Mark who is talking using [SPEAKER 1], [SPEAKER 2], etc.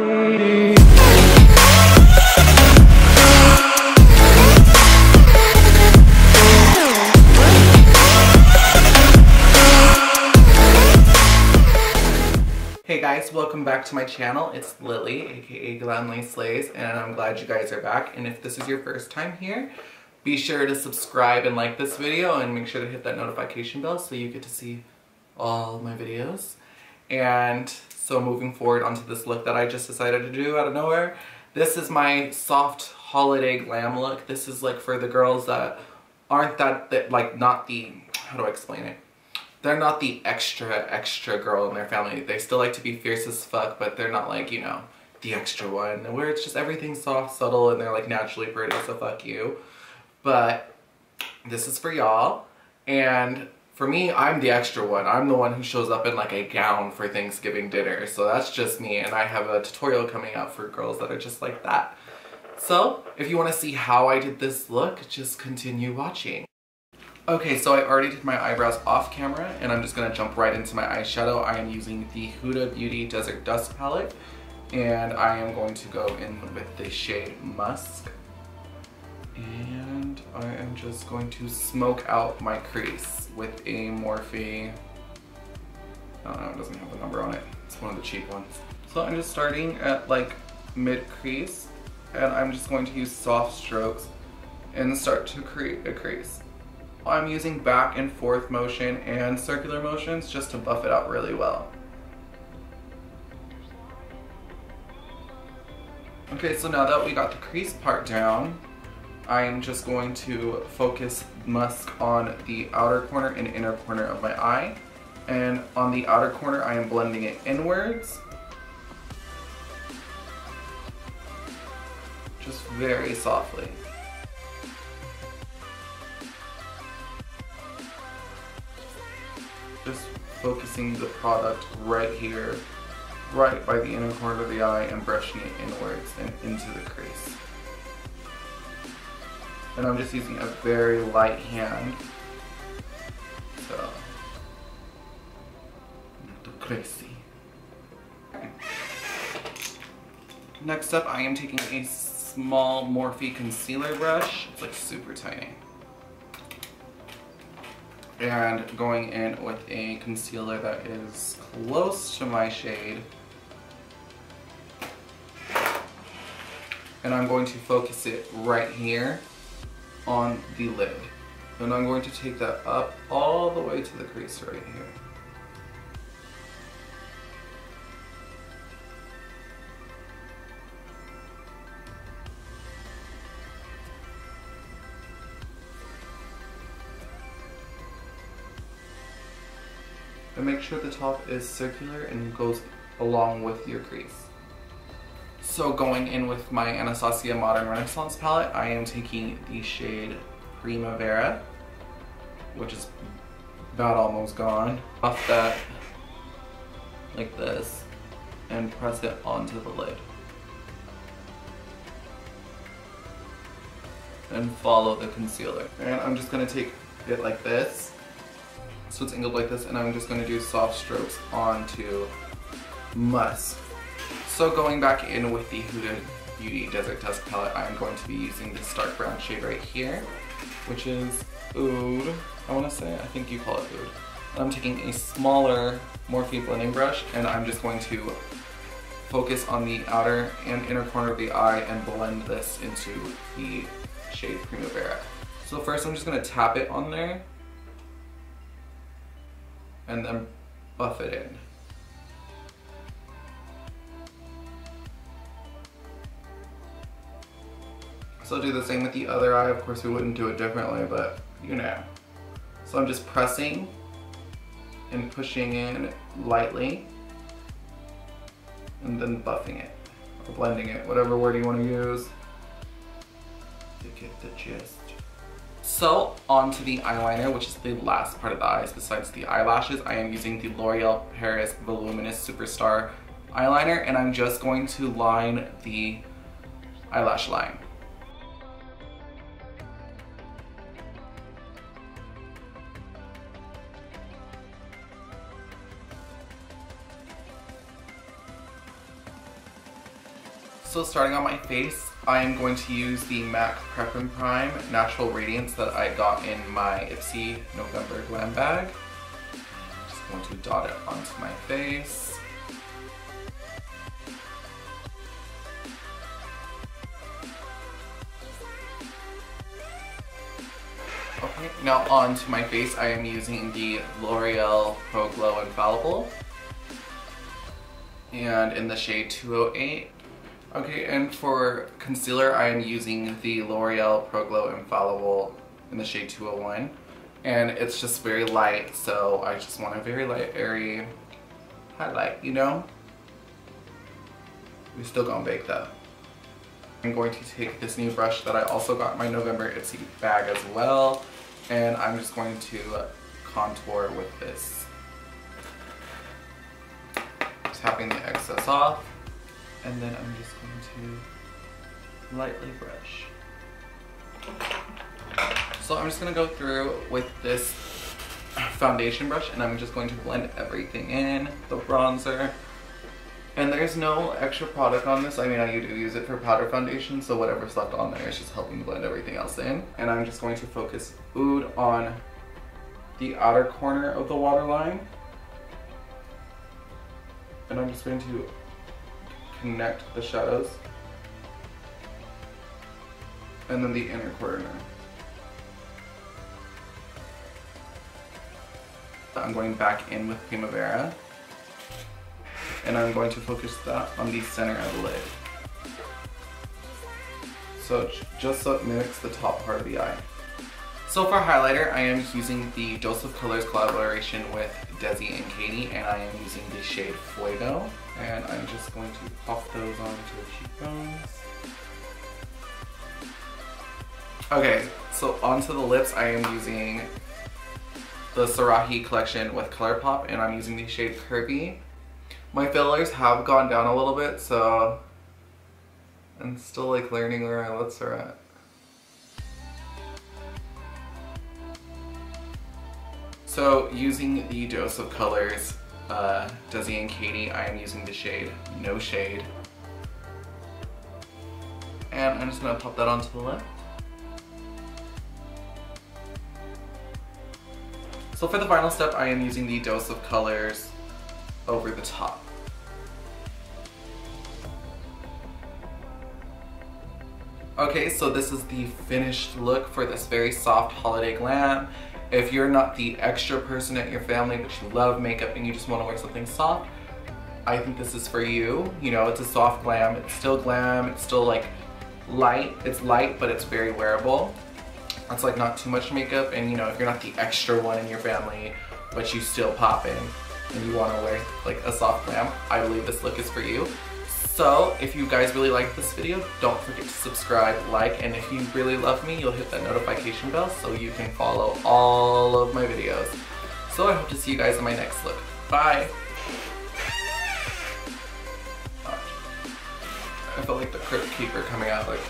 [SPEAKER 1] Hey guys, welcome back to my channel. It's Lily, aka GlamLi Slays, and I'm glad you guys are back. And if this is your first time here, be sure to subscribe and like this video and make sure to hit that notification bell so you get to see all my videos. And so moving forward onto this look that I just decided to do out of nowhere. This is my soft holiday glam look. This is like for the girls that aren't that, that like not the, how do I explain it? they're not the extra, extra girl in their family. They still like to be fierce as fuck, but they're not like, you know, the extra one, where it's just everything soft, subtle, and they're like naturally pretty, so fuck you. But this is for y'all, and for me, I'm the extra one. I'm the one who shows up in like a gown for Thanksgiving dinner, so that's just me, and I have a tutorial coming out for girls that are just like that. So, if you want to see how I did this look, just continue watching. Okay, so I already did my eyebrows off camera and I'm just gonna jump right into my eyeshadow. I am using the Huda Beauty Desert Dusk palette and I am going to go in with the shade Musk. And I am just going to smoke out my crease with a Morphe, I don't know, it doesn't have a number on it. It's one of the cheap ones. So I'm just starting at like mid crease and I'm just going to use soft strokes and start to create a crease. I'm using back and forth motion and circular motions just to buff it out really well. Okay, so now that we got the crease part down, I am just going to focus musk on the outer corner and inner corner of my eye. And on the outer corner, I am blending it inwards. Just very softly. just focusing the product right here, right by the inner corner of the eye and brushing it inwards and into the crease. And I'm just using a very light hand. So, not crazy. Next up, I am taking a small Morphe concealer brush. It's like super tiny and going in with a concealer that is close to my shade. And I'm going to focus it right here on the lid. And I'm going to take that up all the way to the crease right here. and make sure the top is circular and goes along with your crease. So going in with my Anastasia Modern Renaissance palette, I am taking the shade Primavera, which is about almost gone. Off that like this and press it onto the lid. And follow the concealer. And I'm just gonna take it like this so it's angled like this and I'm just to do soft strokes onto musk. So going back in with the Huda Beauty Desert Dusk palette, I'm going to be using this dark brown shade right here, which is Oud, I want to say, I think you call it Oud. And I'm taking a smaller Morphe blending brush and I'm just going to focus on the outer and inner corner of the eye and blend this into the shade Primavera. So first I'm just going to tap it on there and then buff it in. So do the same with the other eye. Of course we wouldn't do it differently, but you know. So I'm just pressing and pushing in lightly and then buffing it or blending it, whatever word you want to use to get the gist. So onto the eyeliner, which is the last part of the eyes besides the eyelashes. I am using the L'Oreal Paris Voluminous Superstar eyeliner and I'm just going to line the eyelash line. So starting on my face, I am going to use the MAC Prep and Prime Natural Radiance that I got in my Ipsy November Glam Bag. Just going to dot it onto my face. Okay, now onto my face, I am using the L'Oreal Pro Glow Infallible. And in the shade 208. Okay, and for concealer, I am using the L'Oreal Pro Glow Infallible in the shade 201. And it's just very light, so I just want a very light, airy highlight, you know? We're still gonna bake though. I'm going to take this new brush that I also got my November Ipsy bag as well, and I'm just going to contour with this. Tapping the excess off, and then I'm just going to lightly brush. So I'm just gonna go through with this foundation brush and I'm just going to blend everything in, the bronzer, and there's no extra product on this. I mean, I do use it for powder foundation, so whatever's left on there is just helping blend everything else in. And I'm just going to focus Oud on the outer corner of the waterline. And I'm just going to connect the shadows. And then the inner corner. I'm going back in with Primavera and I'm going to focus that on the center of the lid. So just so it mimics the top part of the eye. So for highlighter, I am using the Dose of Colors collaboration with Desi and Katy, and I am using the shade Fuego. And I'm just going to pop those onto the cheekbones. Okay, so onto the lips, I am using the Sarahi collection with ColourPop, and I'm using the shade Curvy. My fillers have gone down a little bit, so I'm still like learning where my lips are at. So using the Dose of Colors uh, Desi and Katy. I am using the shade No Shade. And I'm just gonna pop that onto the lip. So for the final step, I am using the Dose of Colors over the top. Okay, so this is the finished look for this very soft holiday glam. If you're not the extra person at your family, but you love makeup and you just want to wear something soft, I think this is for you. You know, it's a soft glam. It's still glam. It's still like light. It's light, but it's very wearable. It's like not too much makeup. And you know, if you're not the extra one in your family, but you still pop in, and you want to wear like a soft glam, I believe this look is for you. So if you guys really like this video, don't forget to subscribe, like, and if you really love me, you'll hit that notification bell so you can follow all of my videos. So I hope to see you guys in my next look. Bye! I felt like the Crypt Keeper coming out like